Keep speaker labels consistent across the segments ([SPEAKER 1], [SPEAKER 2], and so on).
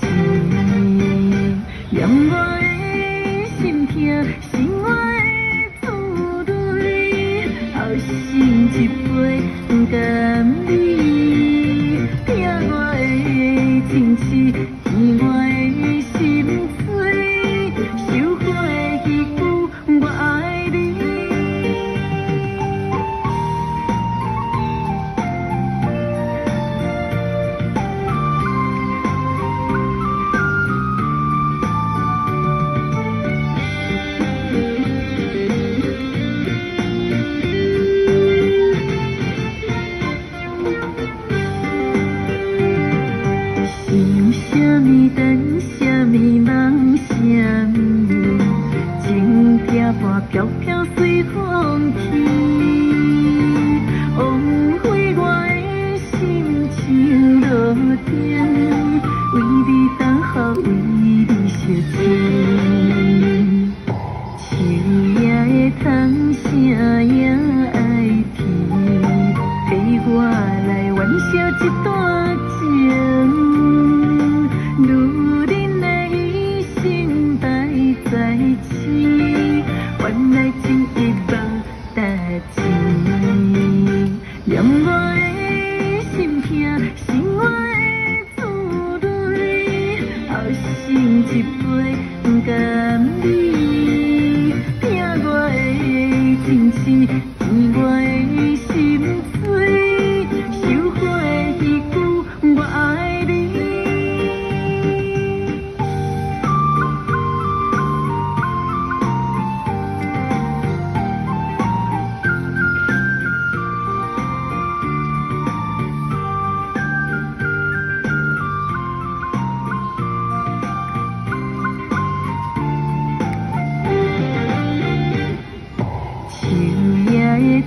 [SPEAKER 1] 情我的心痛心爱的滋味一杯不情换来情意无代志念我的心痛是我的自尊好心一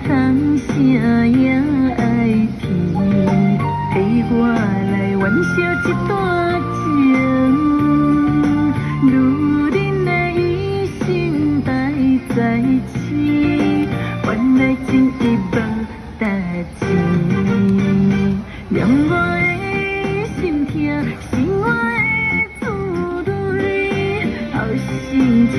[SPEAKER 1] 叹声也爱听，陪我来玩笑一段情。女人的一生大在情，原来真一无得志。让我的心痛，是我的珠泪，后生一